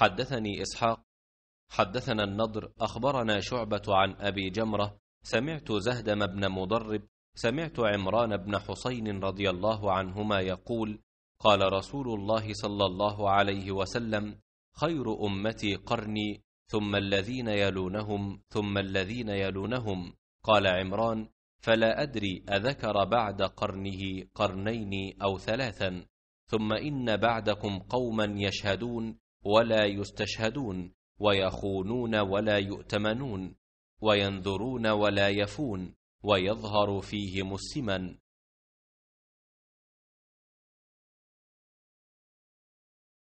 حدثني إسحاق حدثنا النضر أخبرنا شعبة عن أبي جمرة سمعت زهدم بن مضرب سمعت عمران بن حسين رضي الله عنهما يقول قال رسول الله صلى الله عليه وسلم خير أمتي قرني ثم الذين يلونهم ثم الذين يلونهم. قال عمران فلا أدري أذكر بعد قرنه قرنين أو ثلاثا ثم إن بعدكم قوما يشهدون ولا يستشهدون ويخونون ولا يؤتمنون وينذرون ولا يفون ويظهر فيهم السمن